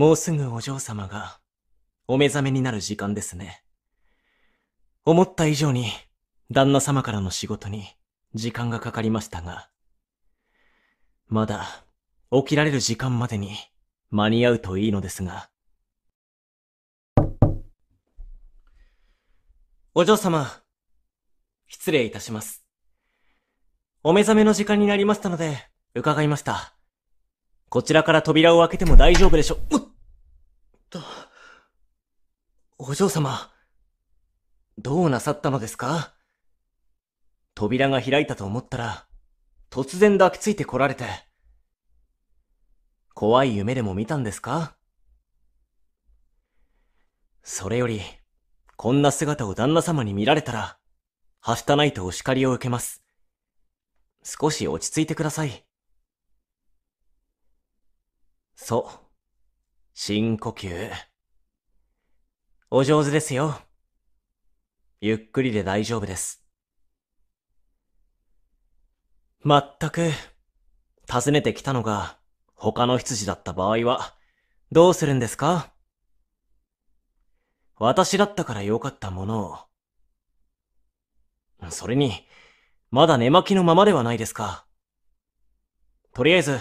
もうすぐお嬢様がお目覚めになる時間ですね。思った以上に旦那様からの仕事に時間がかかりましたが、まだ起きられる時間までに間に合うといいのですが。お嬢様、失礼いたします。お目覚めの時間になりましたので、伺いました。こちらから扉を開けても大丈夫でしょう。っ、お嬢様、どうなさったのですか？扉が開いたと思ったら、突然抱きついて来られて。怖い夢でも見たんですか？それより、こんな姿を旦那様に見られたら、はしたないとお叱りを受けます。少し落ち着いてください。そう。深呼吸。お上手ですよ。ゆっくりで大丈夫です。まったく、訪ねてきたのが他の羊だった場合は、どうするんですか？私だったからよかったものを。それに、まだ寝巻きのままではないですか。とりあえず、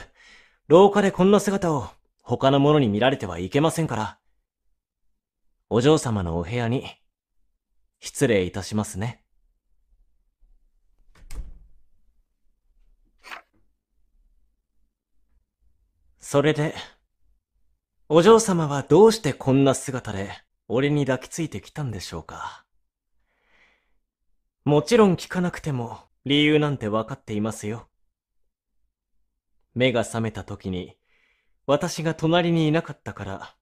廊下でこんな姿を他の者に見られてはいけませんから。お嬢様のお部屋に、失礼いたしますね。それで、お嬢様はどうしてこんな姿で俺に抱きついてきたんでしょうか？もちろん聞かなくても理由なんてわかっていますよ。目が覚めた時に私が隣にいなかったから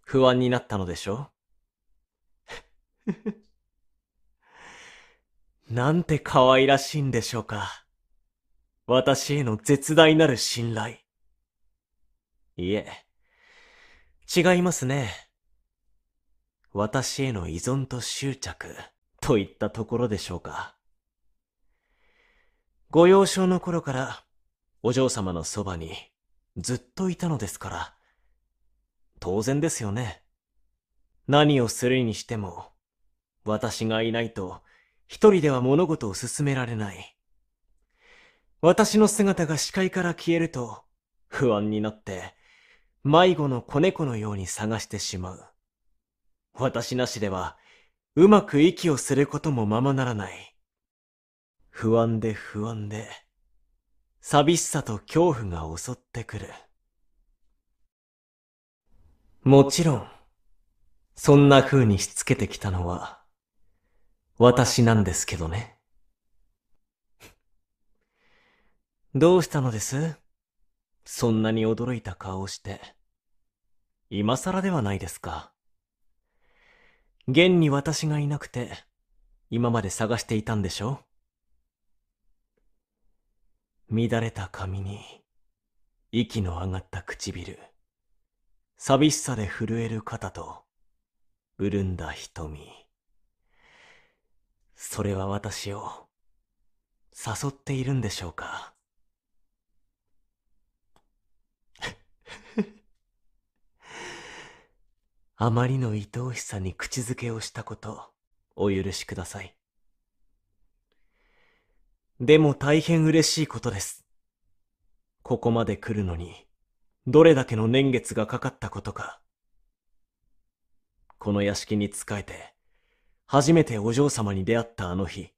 不安になったのでしょう なんて可愛らしいんでしょうか。私への絶大なる信頼。いえ、違いますね。私への依存と執着といったところでしょうか。ご幼少の頃からお嬢様のそばにずっといたのですから、当然ですよね。何をするにしても、私がいないと一人では物事を進められない。私の姿が視界から消えると不安になって迷子の子猫のように探してしまう。私なしでは、うまく息をすることもままならない。不安で不安で、寂しさと恐怖が襲ってくる。もちろん、そんな風にしつけてきたのは、私なんですけどね。どうしたのです？そんなに驚いた顔をして。今更ではないですか。現に私がいなくて、今まで探していたんでしょ？乱れた髪に、息の上がった唇、寂しさで震える肩と、潤んだ瞳。それは私を、誘っているんでしょうか？あまりの愛おしさに口づけをしたこと、お許しください。でも大変嬉しいことです。ここまで来るのに、どれだけの年月がかかったことか。この屋敷に仕えて、初めてお嬢様に出会ったあの日、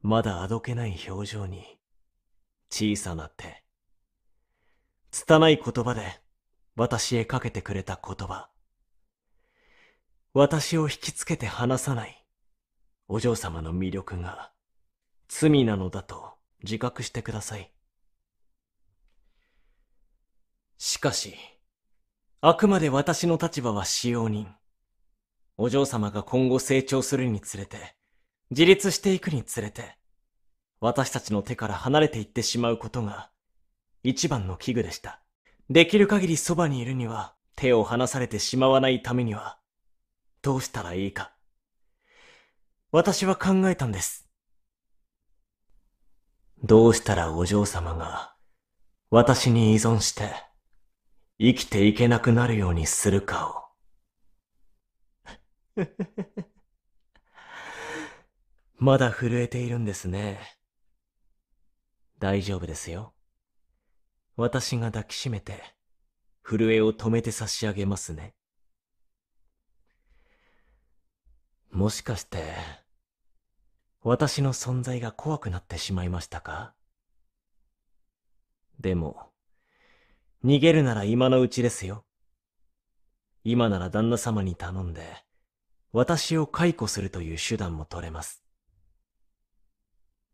まだあどけない表情に、小さな手、拙い言葉で私へかけてくれた言葉。私を引きつけて離さないお嬢様の魅力が罪なのだと自覚してください。しかし、あくまで私の立場は使用人。お嬢様が今後成長するにつれて、自立していくにつれて、私たちの手から離れていってしまうことが一番の危惧でした。できる限りそばにいるには手を離されてしまわないためにはどうしたらいいか。私は考えたんです。どうしたらお嬢様が私に依存して生きていけなくなるようにするかを。まだ震えているんですね。大丈夫ですよ。私が抱きしめて、震えを止めて差し上げますね。もしかして、私の存在が怖くなってしまいましたか？でも、逃げるなら今のうちですよ。今なら旦那様に頼んで、私を解雇するという手段も取れます。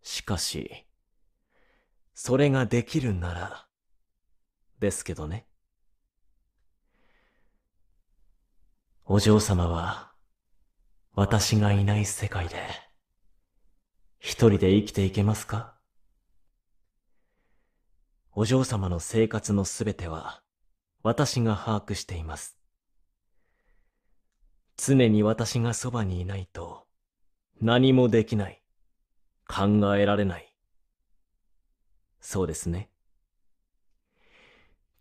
しかし、それができるなら、ですけどね。お嬢様は、私がいない世界で、一人で生きていけますか？お嬢様の生活のすべては、私が把握しています。常に私がそばにいないと、何もできない。考えられない。そうですね。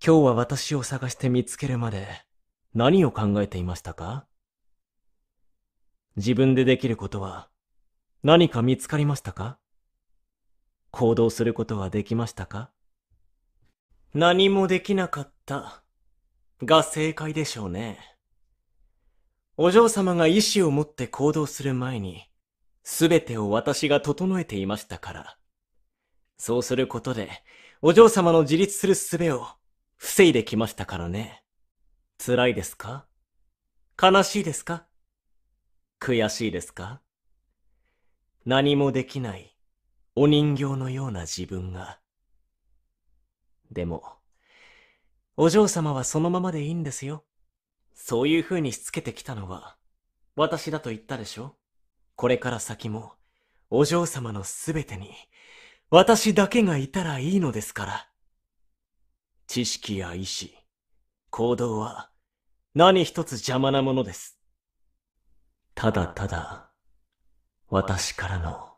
今日は私を探して見つけるまで、何を考えていましたか？自分でできることは、何か見つかりましたか？行動することはできましたか？何もできなかったが正解でしょうね。お嬢様が意志を持って行動する前に、すべてを私が整えていましたから。そうすることで、お嬢様の自立する術を防いできましたからね。辛いですか？悲しいですか？悔しいですか？何もできないお人形のような自分がでも、お嬢様はそのままでいいんですよ。そういう風にしつけてきたのは、私だと言ったでしょ？これから先も、お嬢様のすべてに、私だけがいたらいいのですから。知識や意志、行動は、何一つ邪魔なものです。ただただ、私からの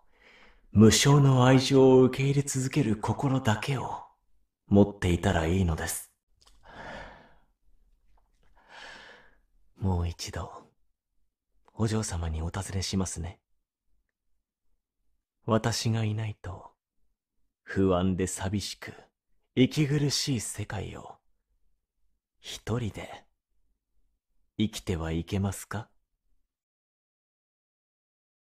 無償の愛情を受け入れ続ける心だけを、持っていたらいいのです。もう一度、お嬢様にお尋ねしますね。私がいないと、不安で寂しく、息苦しい世界を、一人で、生きてはいけますか？